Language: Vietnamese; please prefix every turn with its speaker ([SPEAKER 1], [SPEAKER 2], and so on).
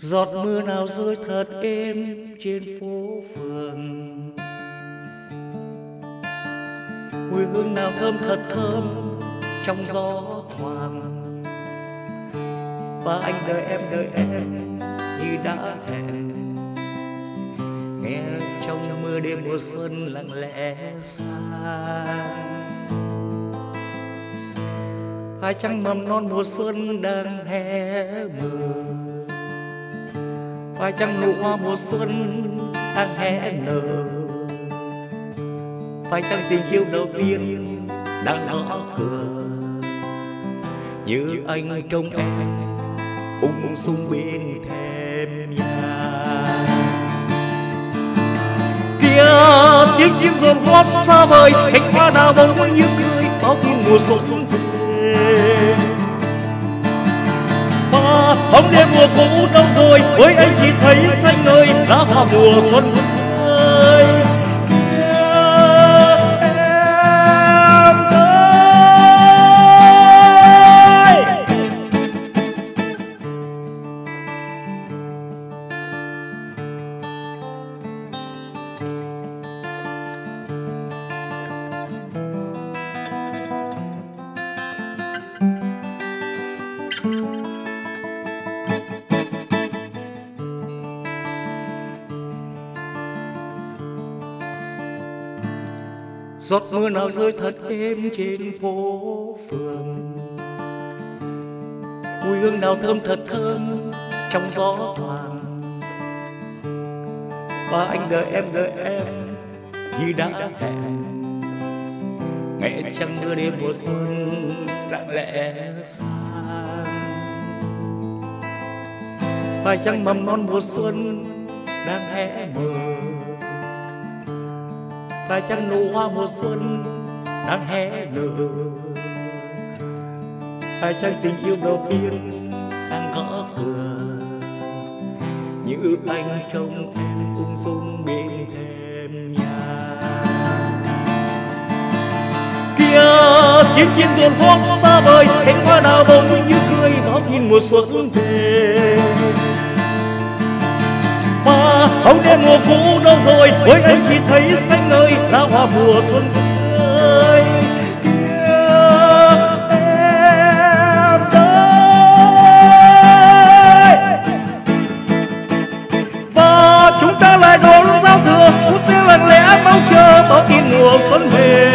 [SPEAKER 1] giọt mưa nào rơi thật êm trên phố phường. Mùi hương nào thơm thật thơm trong gió thoảng. Và anh đợi em đợi em như đã hẹn. Nghe trong mưa đêm mùa xuân lặng lẽ sang hai trăng mầm non mùa xuân đang hé mưa phải chăng nụ hoa mùa xuân đang hé nở, phải chăng tình yêu đầu tiên đang gõ cửa? Như anh trông em ung dung bên thềm nhà. Kia tiếng chim rộn hót xa vời, cánh hoa đào bông như cười bao tin mùa xuân về Hóng đêm mùa cũ đâu rồi, với anh chỉ thấy xanh ngời, lá hoa mùa xuân giọt mưa nào rơi thật êm trên phố phường. Mùi hương nào thơm thật thơm trong gió thoảng. Và anh đợi em đợi em như đã hẹn. Ngày trăng đưa đêm mùa xuân lặng lẽ sang phải chăng mầm non mùa xuân đang hé mờ tại chẳng nụ hoa mùa xuân đang hé nở tại chẳng tình yêu đầu tiên đang gõ cửa. Như anh trông em ung dung bên thêm nhà. Kia tiếng chim rộn hót xa vời, cánh hoa đào bông như cười báo tin mùa xuân về. Mà không đêm mùa cũ đâu rồi, với anh chỉ thấy xanh mùa xuân hoa mùa xuân ơi và chúng ta lại đón giao thừa, phút giây lặng lẽ mong chờ bao tin mùa xuân về.